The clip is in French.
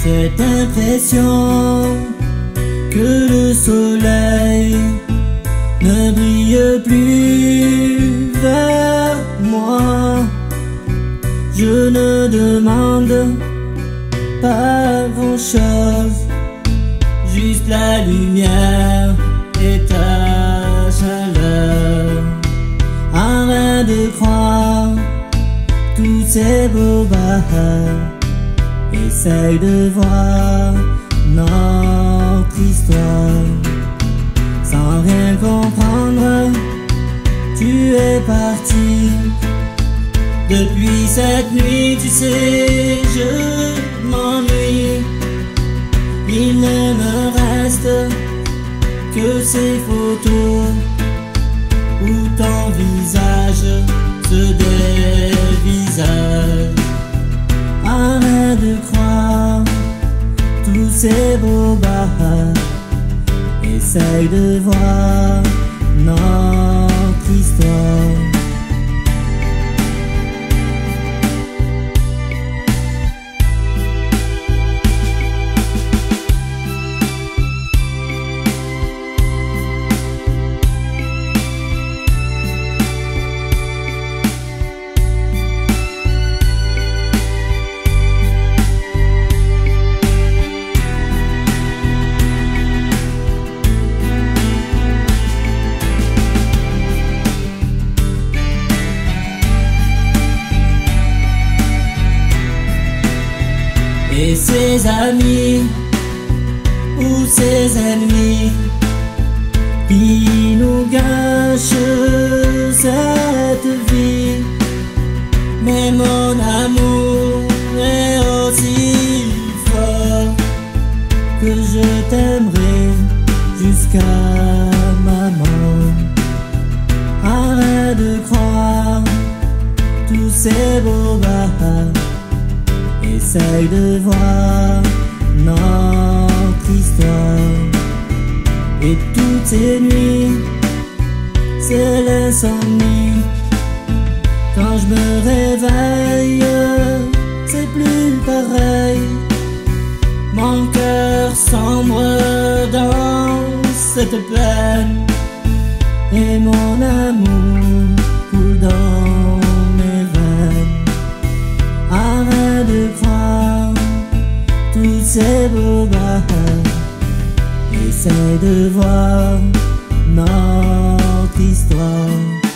Cette impression que le soleil ne brille plus vers moi. Je ne demande pas grand chose, juste la lumière et ta chaleur. Arrête de croire tous ces bobards, essaye de voir notre histoire. Sans rien comprendre, tu es parti. Depuis cette nuit, tu sais, je m'ennuie. Il ne me reste que ces photos tous ces beaux bas. Essaye de voir Et ses amis ou ses ennemis qui nous gâchent cette vie. Mais mon amour est aussi fort que je t'aimerai jusqu'à ma mort. Arrête de croire tous ces beaux bas Essaye de voir notre histoire. Et toutes ces nuits, c'est l'insomnie Quand je me réveille, c'est plus pareil. Mon cœur sombre dans cette peine Essaye de voir notre histoire